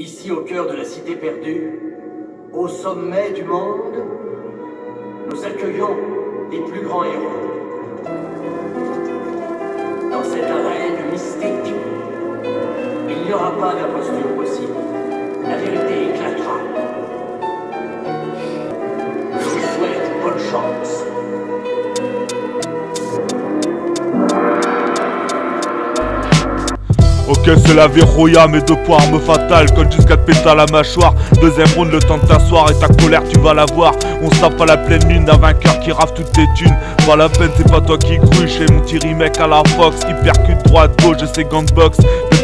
Ici au cœur de la cité perdue, au sommet du monde, nous accueillons les plus grands héros. Dans cette arène mystique, il n'y aura pas d'imposture possible. Ok c'est la verrouilla mais deux points arme fatale Colle jusqu'à te péter à mâchoire. Deuxième round le temps de t'asseoir et ta colère tu vas la voir. On se tape à la pleine lune d'un vainqueur qui rafle toutes tes thunes. Pas la peine c'est pas toi qui cruche Et mon petit mec à la Fox Qui percute droite gauche et ses gants de boxe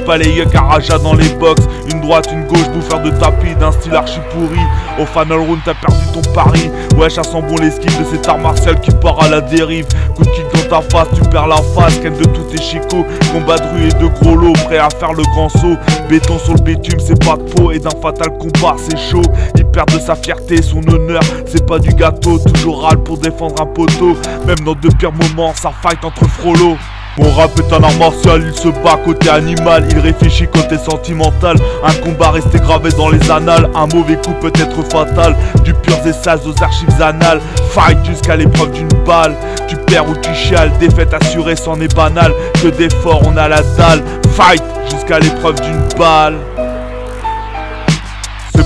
pas les yeux Karaja dans les box. Une droite, une gauche, bouffeur de tapis d'un style archi pourri. Au final round t'as perdu ton pari. Wesh ça sent bon l'esquive de cet art martial qui part à la dérive ta face, tu perds la face Ken de tous tes chicots, combat de rue et de gros lots Prêt à faire le grand saut. Béton sur le bitume, c'est pas de peau Et d'un fatal combat, c'est chaud. Il perd de sa fierté, son honneur C'est pas du gâteau, toujours râle pour défendre un poteau. Même dans de pires moments, ça fight entre frollo mon rap est un art martial, il se bat côté animal, il réfléchit côté sentimental. Un combat resté gravé dans les annales, un mauvais coup peut être fatal. Du pur et sales aux archives annales, fight jusqu'à l'épreuve d'une balle. Tu perds ou tu chiales, défaite assurée, c'en est banal. Que d'efforts, on a la dalle, fight jusqu'à l'épreuve d'une balle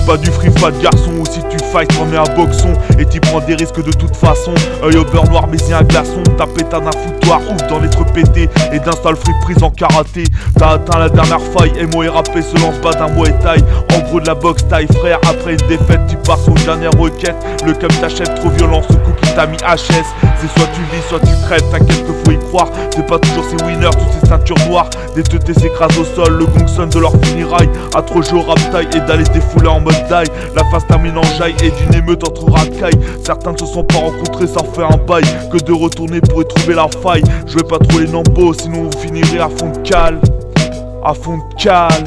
pas du free fat garçon. Ou si tu fight t'en es un boxon. Et t'y prends des risques de toute façon. Œil au beurre noir mais c'est un glaçon. T'as pété un foutoir ouf dans l'être pété. Et d'un sale free prise en karaté. T'as atteint la dernière faille. Et rappé se lance pas d'un et taille En gros de la boxe taille frère. Après une défaite tu pars sur une dernière requête. Le cum t'achète trop violent ce coup qui t'a mis HS. C'est soit tu vis soit tu crèves. T'inquiète que faut y croire. C'est pas toujours ces winners toutes ces ceintures noires. Des teutés s'écrasent au sol. Le gong sonne de leur finiraille À trop jouer au rap taille et d'aller défouler en mode la face termine en jaille et d'une émeute entre racailles. Certains ne se sont pas rencontrés, ça fait un bail. Que de retourner pour y trouver la faille. Je vais pas trop les nambos, sinon vous finirez à fond de cale. À fond de cale.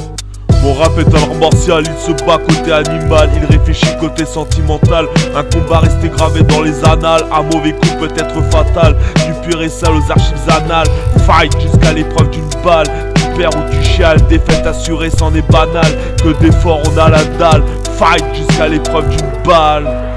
Mon rap est un art martial, il se bat côté animal, il réfléchit côté sentimental. Un combat resté gravé dans les annales, un mauvais coup peut être fatal. Du pur et sale aux archives annales, fight jusqu'à l'épreuve d'une balle. Tu perds ou tu défaite assurée, c'en est banal. Que d'efforts on a la dalle, fight jusqu'à l'épreuve d'une balle.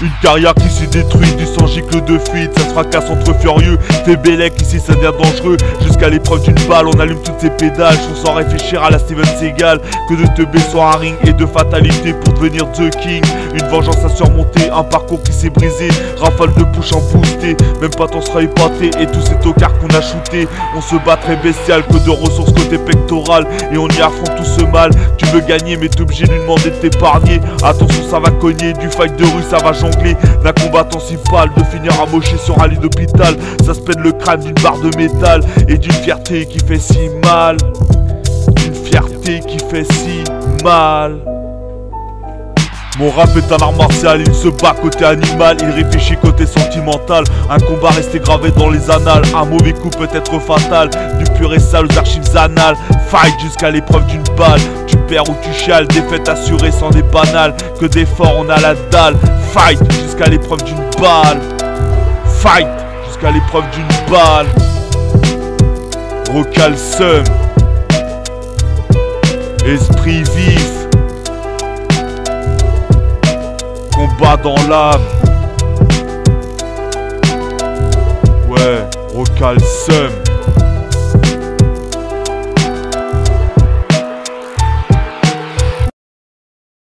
Une carrière qui s'est détruite, du sang gicle de fuite, ça se fracasse entre furieux. T'es bélec, ici ça devient dangereux. Jusqu'à l'épreuve d'une balle, on allume toutes ces pédales. Sans réfléchir à la Steven Seagal. Que de te baisser un ring et de fatalité pour devenir The King. Une vengeance à surmonter, un parcours qui s'est brisé. Rafale de push en boosté, même pas ton sera épaté. Et tous ces tocards qu'on a shooté, on se bat très bestial. Que de ressources côté pectoral, et on y affronte tout ce mal. Tu veux gagner, mais t'es obligé de lui demander de t'épargner. Attention, ça va cogner, du fight de rue, ça va d'un combattant si pâle de finir amoché sur un lit d'hôpital. Ça se peine le crâne d'une barre de métal et d'une fierté qui fait si mal. D'une fierté qui fait si mal. Mon rap est un art martial, il se bat côté animal, il réfléchit côté sentimental. Un combat resté gravé dans les annales, un mauvais coup peut être fatal. Du pur et sale aux archives annales, fight jusqu'à l'épreuve d'une balle. Tu perds ou tu chiales, défaite assurée sans des banales. Que d'efforts on a la dalle, fight jusqu'à l'épreuve d'une balle. Fight jusqu'à l'épreuve d'une balle. Rocal Sum. Esprit vif. combat dans l'âme. Ouais, Rocal Sum.